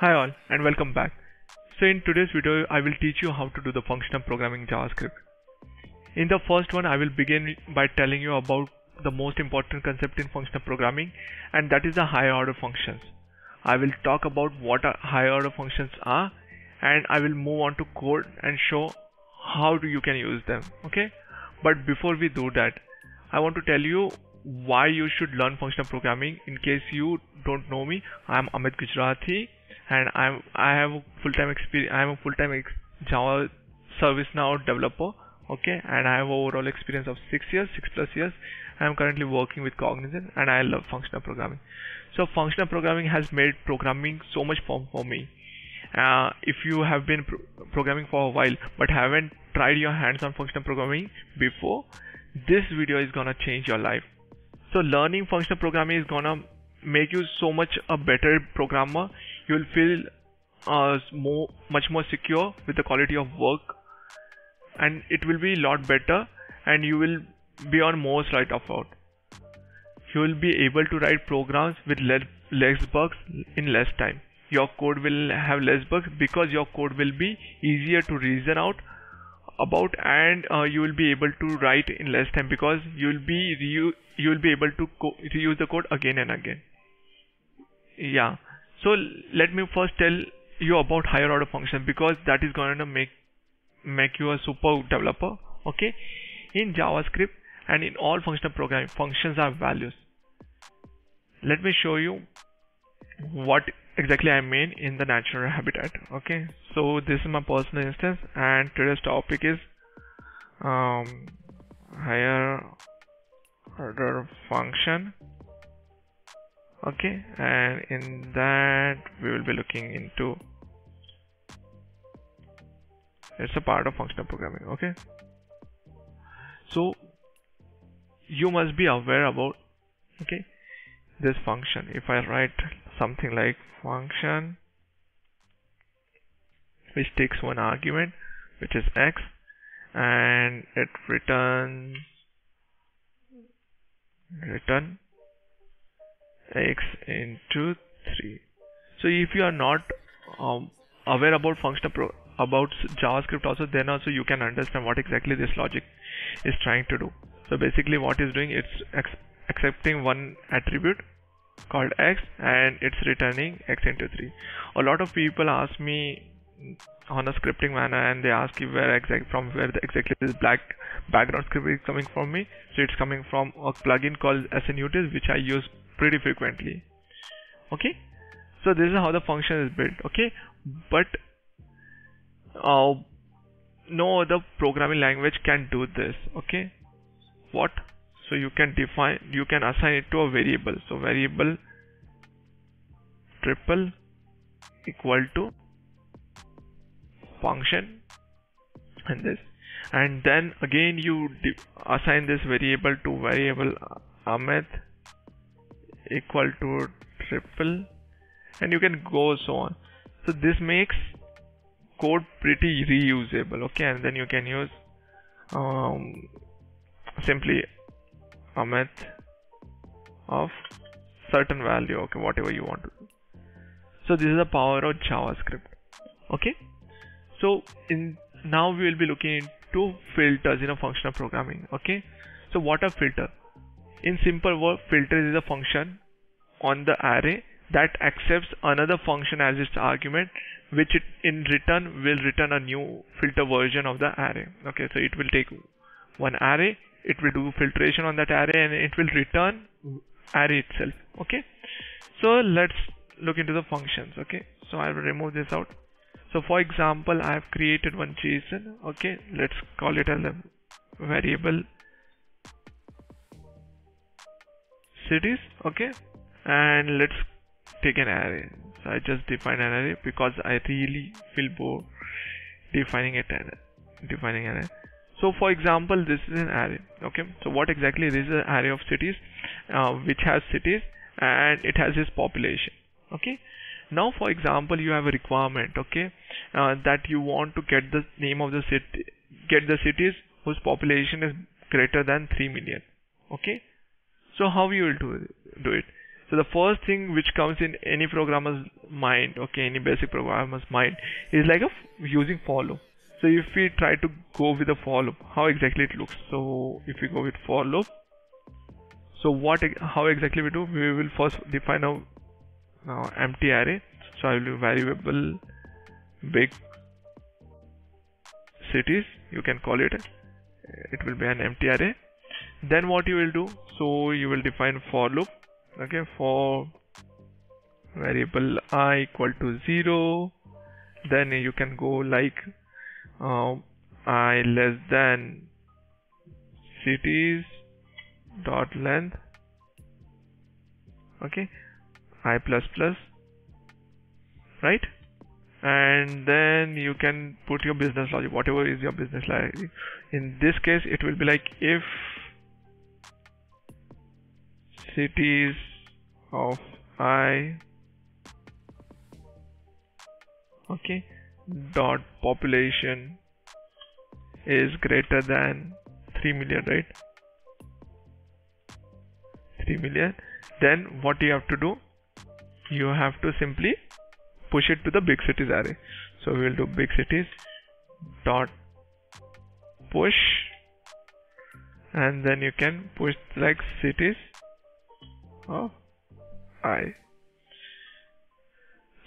Hi all and welcome back. So in today's video I will teach you how to do the functional programming JavaScript. In the first one I will begin by telling you about the most important concept in functional programming and that is the higher order functions. I will talk about what higher order functions are and I will move on to code and show how you can use them okay but before we do that I want to tell you why you should learn functional programming. In case you don't know me I'm Amit Gujarathi and I'm I have a full-time experience I'm a full-time ex Java ServiceNow developer okay? And I have overall experience of six years six plus years. I'm currently working with Cognizant and I love functional programming. So functional programming has made programming so much fun for me. Uh, if you have been pro programming for a while but haven't tried your hands on functional programming before this video is gonna change your life so learning functional programming is gonna make you so much a better programmer. You'll feel uh, more much more secure with the quality of work. And it will be a lot better and you will be on more slight of out. You will be able to write programs with less bugs in less time. Your code will have less bugs because your code will be easier to reason out about and uh, you will be able to write in less time because you will be you will be able to reuse the code again and again. Yeah. So let me first tell you about higher order function because that is going to make make you a super developer okay? In javascript and in all functional programming functions are values. Let me show you what exactly I mean in the natural habitat okay? So this is my personal instance and today's topic is um, higher order function. Okay and in that we will be looking into it's a part of functional programming okay? So you must be aware about okay this function. If I write something like function which takes one argument which is x and it returns return x into 3 so if you are not um, aware about functional pro about javascript also then also you can understand what exactly this logic is trying to do. So basically what is doing it's accepting one attribute called x and it's returning x into 3 a lot of people ask me on a scripting manner and they ask you where exact from where the exactly this black background script is coming from me. So it's coming from a plugin called SNUtils which I use pretty frequently. Okay? So this is how the function is built. Okay? But uh, no other programming language can do this. Okay? What? So you can define you can assign it to a variable. So variable triple equal to function and this and then again you assign this variable to variable Amit equal to triple. And you can go so on. So this makes code pretty reusable okay? And then you can use um, simply Amit of certain value okay? Whatever you want to do. So this is the power of javascript okay? So in now we will be looking into filters in a functional programming okay? So what a filter? In simple word filter is a function on the array that accepts another function as its argument which it in return will return a new filter version of the array okay? So it will take one array it will do filtration on that array and it will return array itself okay? So let's look into the functions okay? So I will remove this out so for example I have created one JSON okay let's call it as a variable cities okay and let's take an array. So I just define an array because I really feel bored defining it defining an array. So for example this is an array okay. So what exactly this is an array of cities uh, which has cities and it has its population okay now for example you have a requirement okay uh, that you want to get the name of the city get the cities whose population is greater than 3 million okay? So how you will do do it? So the first thing which comes in any programmer's mind okay any basic programmer's mind is like a using for loop so if we try to go with a for loop how exactly it looks? So if we go with for loop so what how exactly we do? We will first define a uh, empty array so I will do variable big cities you can call it. It will be an empty array. Then what you will do? So you will define for loop. Okay for variable i equal to 0 then you can go like uh, i less than cities dot length. Okay i plus plus right? And then you can put your business logic whatever is your business logic. In this case it will be like if cities of i okay dot population is greater than 3 million right? 3 million. Then what you have to do you have to simply push it to the big cities array. So we will do big cities dot push and then you can push like cities of i.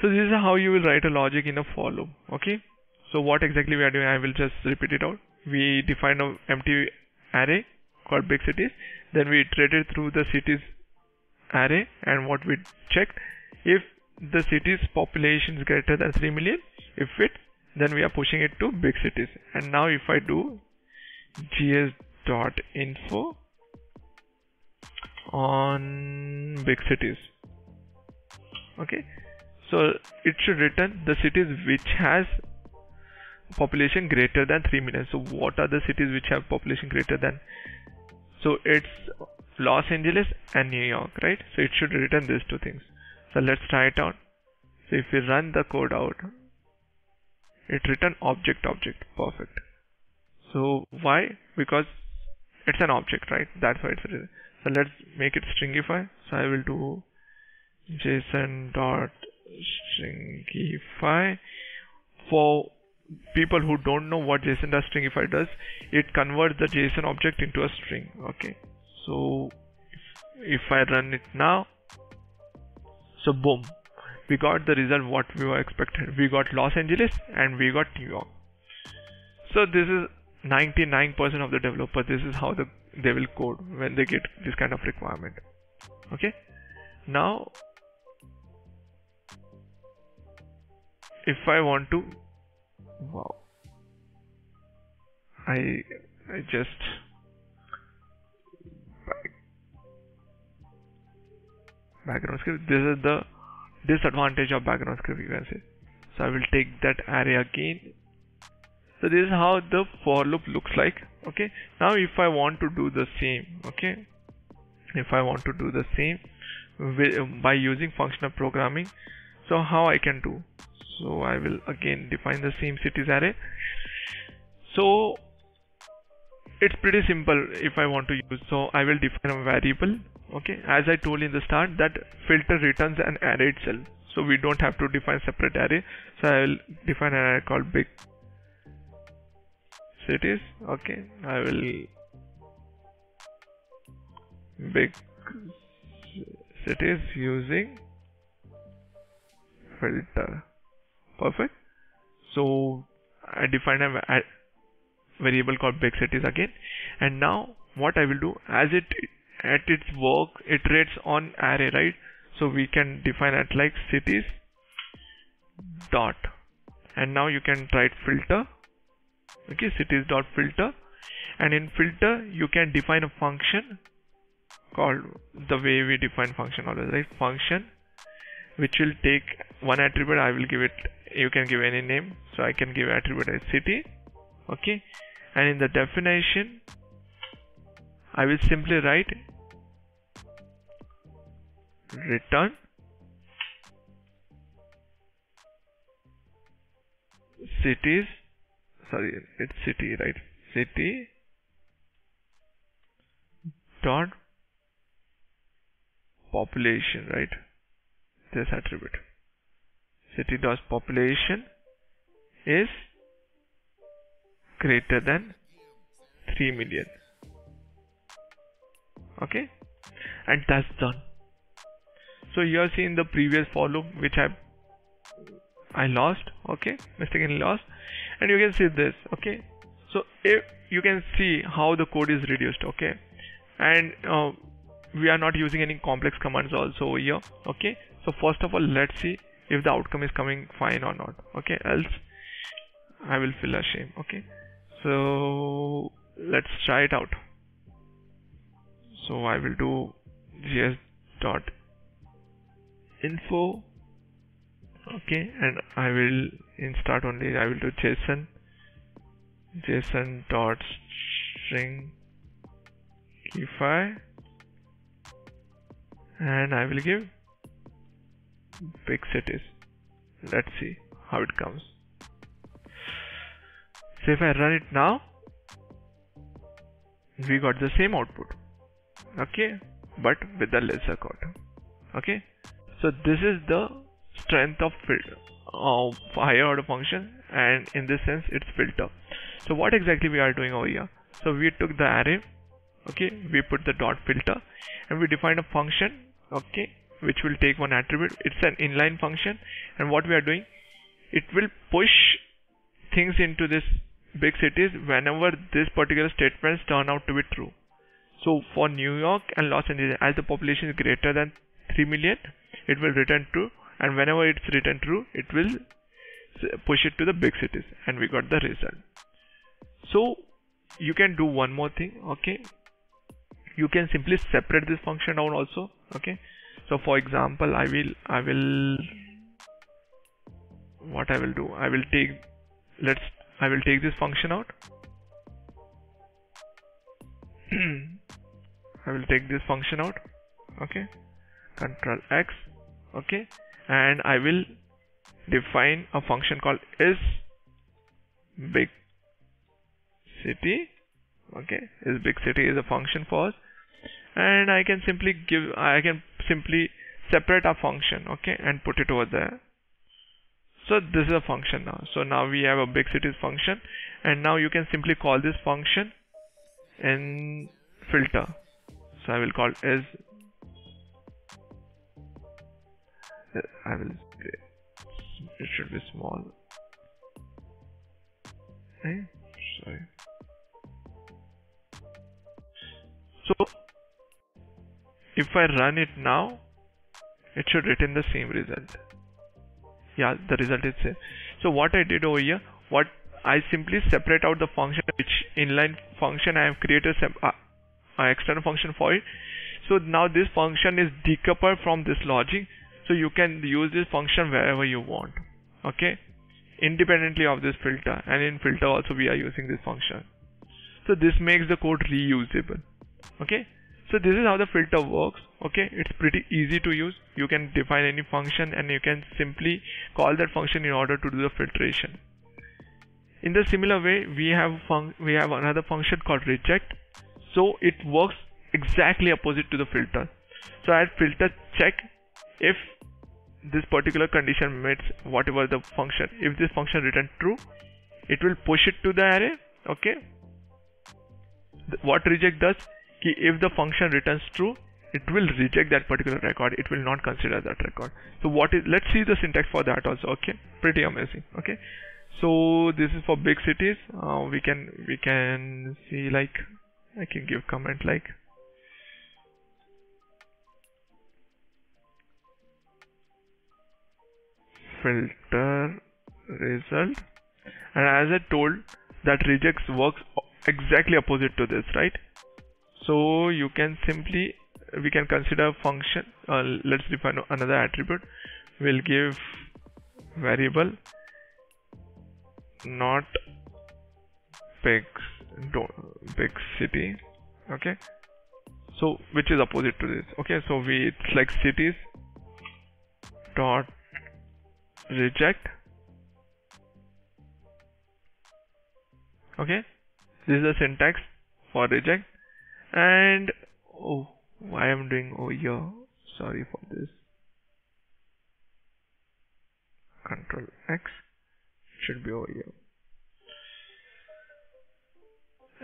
So this is how you will write a logic in a for loop okay? So what exactly we are doing i will just repeat it out. We define a empty array called big cities then we iterated through the cities array and what we checked if the city's population is greater than 3 million if it then we are pushing it to big cities. And now if I do gs dot info on big cities okay so it should return the cities which has population greater than 3 million. So what are the cities which have population greater than? So it's Los Angeles and New York right? So it should return these two things so let's try it out. So if we run the code out it return object object. Perfect. So why? Because it's an object right? That's why it's written. so let's make it stringify. So I will do json dot stringify. For people who don't know what json dot stringify does it converts the json object into a string. Okay. So if, if I run it now so boom. We got the result what we were expected. We got Los Angeles and we got New York. So this is 99% of the developer. This is how the, they will code when they get this kind of requirement. Okay? Now if I want to wow. I I just background script. This is the disadvantage of background script you can say so I will take that array again. So this is how the for loop looks like. Okay. Now if I want to do the same okay. If I want to do the same with, um, by using functional programming so how I can do? So I will again define the same cities array. So it's pretty simple if I want to use. So I will define a variable okay as I told in the start that filter returns an array itself so we don't have to define separate array. So I will define an array called big. Cities okay I will big. Cities using filter. Perfect. So I define a, a variable called big cities again. And now what I will do as it at its work iterates on array right? So we can define it like cities dot. And now you can write filter. Okay cities dot filter. And in filter you can define a function called the way we define function always right? Function which will take one attribute. I will give it you can give any name. So I can give attribute as city. Okay. And in the definition I will simply write return. Cities sorry it's city right? City dot population right? This attribute. City dot population is greater than 3 million. Okay? And that's done so you have seen the previous for loop which I I lost. Okay. Mistakenly lost. And you can see this. Okay. So if you can see how the code is reduced. Okay. And uh, we are not using any complex commands also here. Okay. So first of all let's see if the outcome is coming fine or not. Okay. Else I will feel ashamed. Okay. So let's try it out. So I will do gs dot info. Okay and I will in start only I will do json json dot string key and I will give big cities. Let's see how it comes. So if I run it now we got the same output. Okay but with the lesser code okay so this is the strength of of higher order function and in this sense it's filter. So what exactly we are doing over here? So we took the array okay we put the dot filter and we defined a function okay which will take one attribute. It's an inline function and what we are doing it will push things into this big cities whenever this particular statements turn out to be true. So for New York and Los Angeles as the population is greater than 3 million it will return true and whenever it's written true it will push it to the big cities and we got the result. So you can do one more thing okay? You can simply separate this function down also okay? So for example I will I will what I will do? I will take let's I will take this function out. I will take this function out okay control X okay? And I will define a function called is big city okay? Is big city is a function for and I can simply give I can simply separate a function okay and put it over there. So this is a function now. So now we have a big cities function and now you can simply call this function in filter. So I will call is I will it should be small. Hey sorry. So if I run it now it should return the same result. Yeah the result is same. So what I did over here what I simply separate out the function which inline function I have created a uh, external function for it. So now this function is decoupled from this logic so you can use this function wherever you want okay? Independently of this filter and in filter also we are using this function. So this makes the code reusable okay? So this is how the filter works okay? It's pretty easy to use. You can define any function and you can simply call that function in order to do the filtration. In the similar way we have we have another function called reject. So it works exactly opposite to the filter. So I filter check if this particular condition meets whatever the function if this function return true it will push it to the array okay? What reject does if the function returns true it will reject that particular record. It will not consider that record. So what is let's see the syntax for that also okay? Pretty amazing okay? So this is for big cities. Uh, we can we can see like I can give comment like filter result. And as I told that rejects works exactly opposite to this right? So you can simply we can consider function uh, let's define another attribute. We'll give variable not big big city okay? So which is opposite to this okay? So we like cities dot reject. Okay? This is the syntax for reject. And oh why I'm doing over here. Sorry for this. Control X should be over here.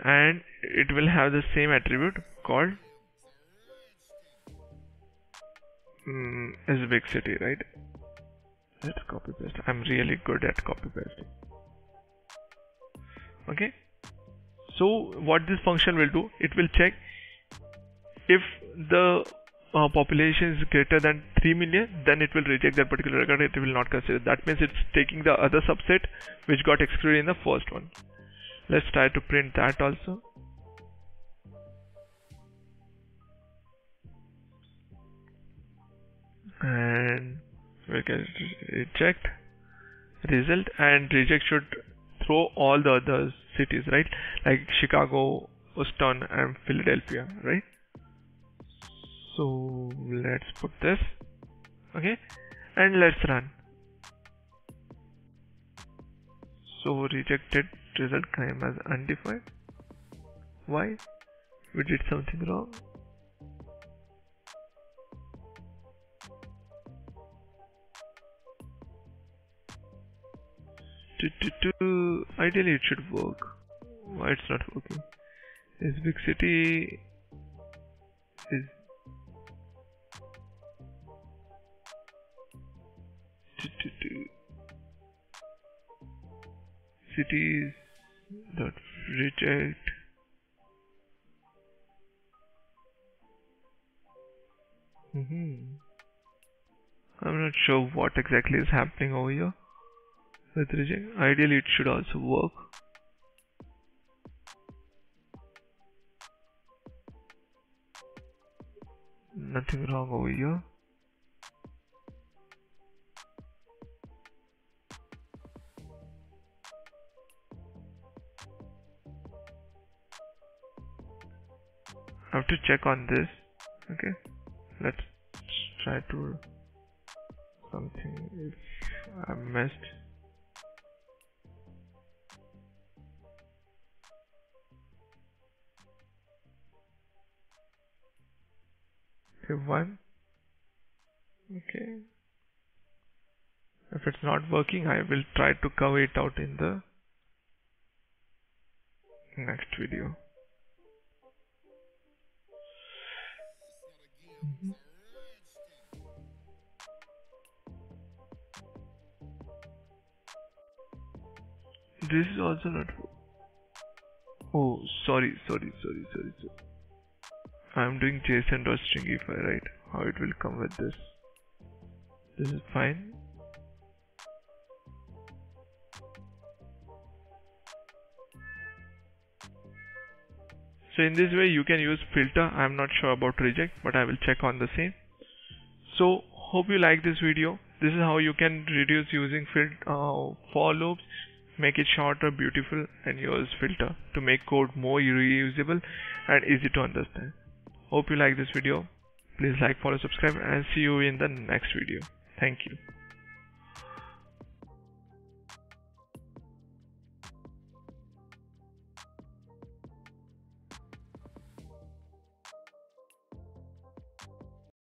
And it will have the same attribute called mm, is big city right let's copy paste. I'm really good at copy pasting okay? So what this function will do it will check if the uh, population is greater than 3 million then it will reject that particular record. It will not consider. That means it's taking the other subset which got excluded in the first one. Let's try to print that also. And we can reject result and reject should throw all the other cities right? Like Chicago Houston and Philadelphia right? So let's put this okay? And let's run. So rejected result claim as undefined. Why? We did something wrong ideally it should work. Why it's not working? This big city is cities dot reject mm -hmm. I'm not sure what exactly is happening over here with reject ideally it should also work. Nothing wrong over here. I have to check on this. Okay. Let's try to something if I missed okay one okay if it's not working I will try to cover it out in the next video Mm-hmm. This is also not. Oh, sorry, sorry, sorry, sorry, sorry. I'm doing JSON.stringify, right? How it will come with this? This is fine. so in this way you can use filter i'm not sure about reject but i will check on the same so hope you like this video this is how you can reduce using fil- uh, for loops make it shorter beautiful and use filter to make code more reusable and easy to understand hope you like this video. Please like follow subscribe and see you in the next video. Thank you